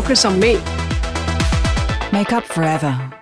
focus on me. Makeup forever.